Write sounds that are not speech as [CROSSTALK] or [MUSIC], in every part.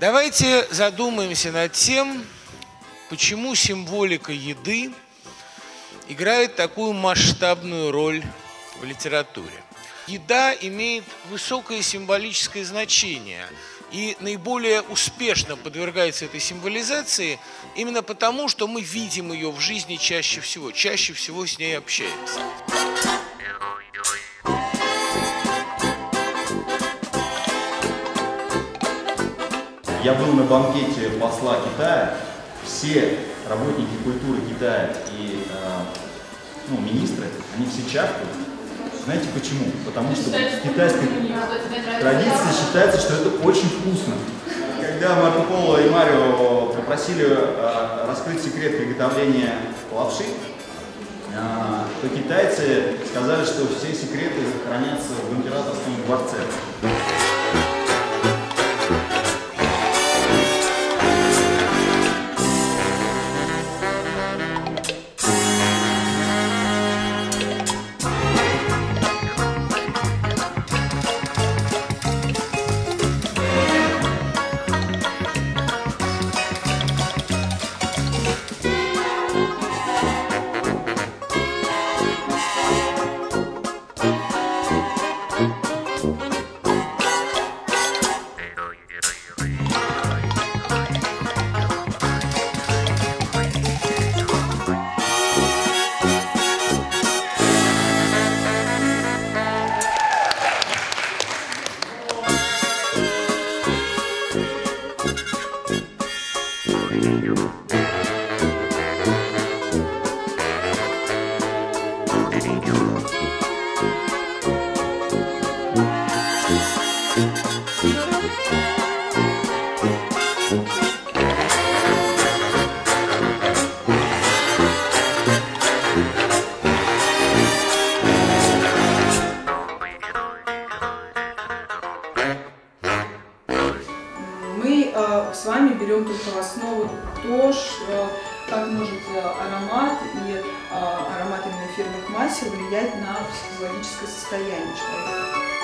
Давайте задумаемся над тем, почему символика еды играет такую масштабную роль в литературе. Еда имеет высокое символическое значение и наиболее успешно подвергается этой символизации именно потому, что мы видим ее в жизни чаще всего, чаще всего с ней общаемся. Я был на банкете посла Китая. Все работники культуры Китая и э, ну, министры, они все чахнут. Знаете почему? Потому что в китайской традиции считается, что это очень вкусно. Когда Марко Поло и Марио попросили э, раскрыть секрет приготовления лапши, э, то китайцы сказали, что все секреты хранятся в императорском дворце. Только основу то, что, как может э, аромат и э, аромат именно эфирных масел влиять на психологическое состояние человека.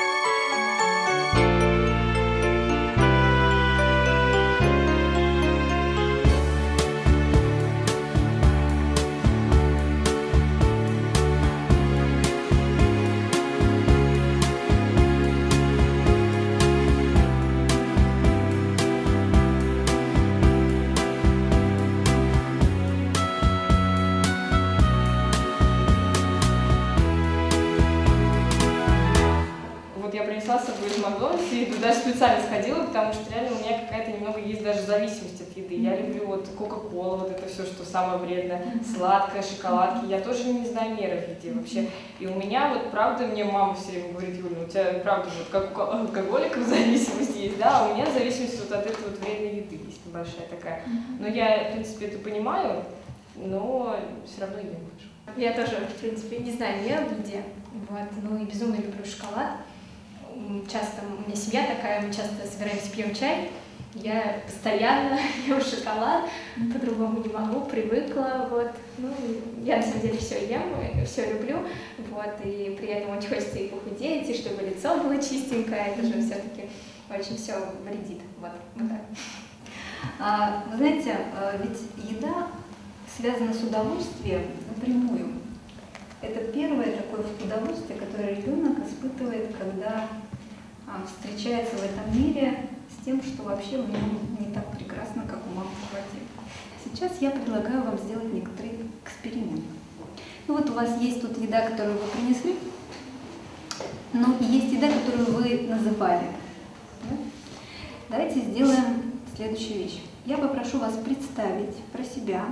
Туда специально сходила, потому что реально у меня какая-то немного есть даже зависимость от еды. Я люблю вот Кока-Кола, вот это все, что самое вредное, сладкое, шоколадки. Я тоже не знаю меры в еде вообще. И у меня вот правда, мне мама все время говорит, Юля, у тебя правда вот как у алкоголиков [LAUGHS] зависимость есть, да, а у меня зависимость вот от этой вот вредной еды есть небольшая такая. Но я, в принципе, это понимаю, но все равно ем. Я тоже, в принципе, не знаю мер в еде. Вот, ну и безумно люблю шоколад. Часто у меня семья такая, мы часто собираемся, пьем чай. Я постоянно [LAUGHS] ем шоколад, по-другому не могу, привыкла, вот. Ну, я на самом деле все ем, все люблю, вот, и при этом очень хочется и похудеть, и чтобы лицо было чистенькое, это же все-таки очень все вредит, вот, вот так. А, Вы знаете, э, ведь еда связана с удовольствием напрямую. Такое удовольствие, которое ребенок испытывает, когда а, встречается в этом мире с тем, что вообще в нем не так прекрасно, как у мамы в животе. Сейчас я предлагаю вам сделать некоторый эксперимент. Ну вот у вас есть тут еда, которую вы принесли, но и есть еда, которую вы называли. да? Давайте сделаем следующую вещь. Я попрошу вас представить про себя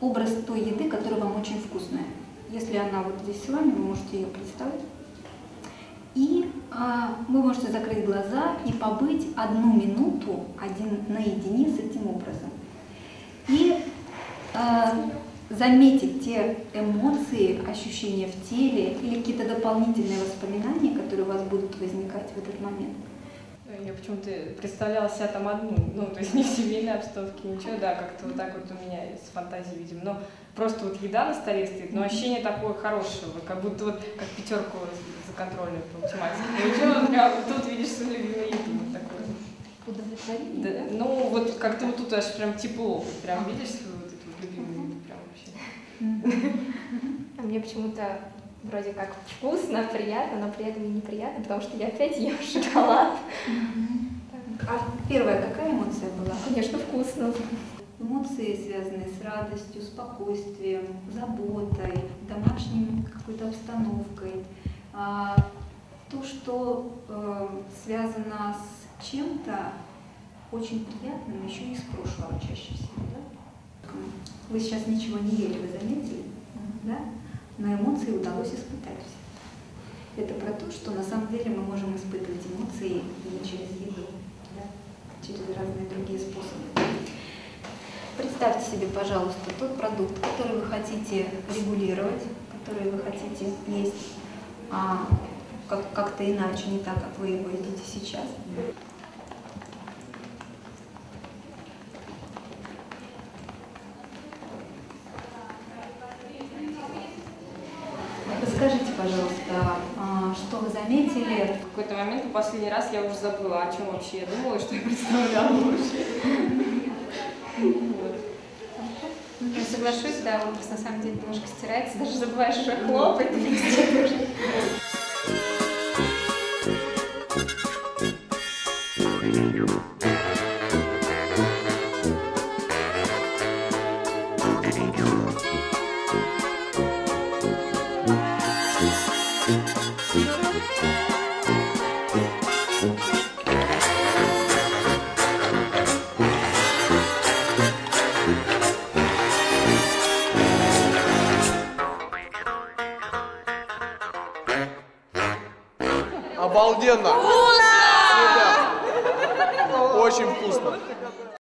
образ той еды, которая вам очень вкусная. Если она вот здесь с вами, вы можете ее представить. И а, вы можете закрыть глаза и побыть одну минуту один наедине с этим образом. И а, заметить те эмоции, ощущения в теле или какие-то дополнительные воспоминания, которые у вас будут возникать в этот момент. Я почему-то представляла себя там одну, ну, то есть не в семейной обстановке, ничего, да, как-то вот так вот у меня с фантазией, видимо. Но просто вот еда на столе стоит, но ощущение такое хорошее, как будто вот как пятерку за контрольную по математике. Получила, вот прям тут видишь свою любимую еду, вот такое. Удовлетворение? Да, ну, вот как-то вот тут аж прям тепло. Прям видишь свою вот эту вот любимую еду? Прям вообще. А мне почему-то вроде как вкусно, приятно, но при этом и неприятно, потому что я опять ем шоколад. А первая какая эмоция была? Конечно, вкусно. Эмоции, связанные с радостью, спокойствием, заботой, домашней какой-то обстановкой. А, то, что э, связано с чем-то очень приятным, еще и из прошлого чаще всего. Да? Вы сейчас ничего не ели, вы заметили? Да? Но эмоции удалось испытать все. Это про то, что на самом деле мы можем испытывать эмоции не через еду, да? через разные другие способы. Представьте себе, пожалуйста, тот продукт, который вы хотите регулировать, который вы хотите есть а, как- как-то иначе, не так, как вы его едите сейчас. Расскажите, пожалуйста, а, что вы заметили? В какой-то момент, в последний раз, я уже забыла, о чем вообще я думала, что я представляла вообще. Ну, соглашусь, да, образ на самом деле немножко стирается, даже забываешь уже хлопать, ты просто Обалденно! Ребят, Очень вкусно.